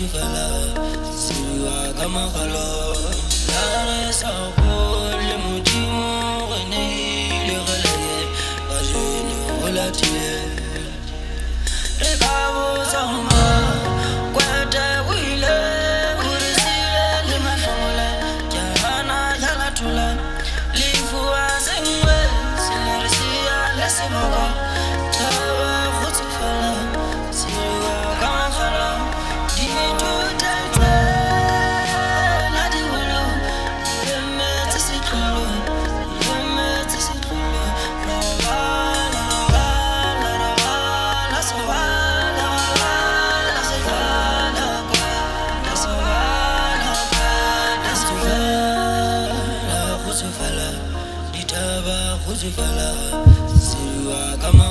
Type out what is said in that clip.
you for love. Silva kama khalo. Nare sa bol le mujimo gane le gale. Ajinu la tine. saba kuzifala siriwa kama